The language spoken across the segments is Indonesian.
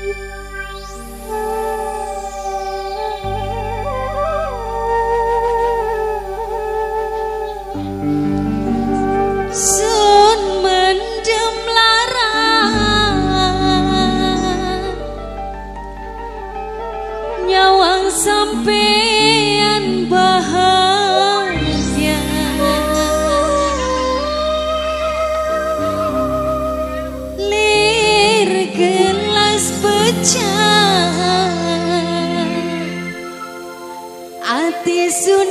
Música Ati sun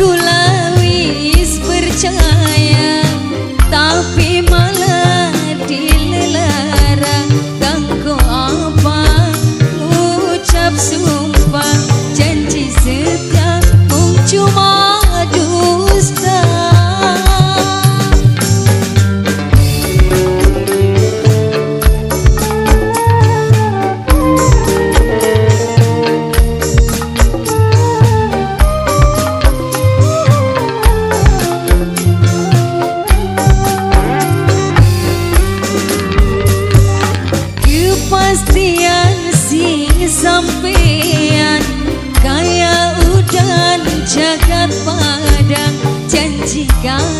sampean Kayak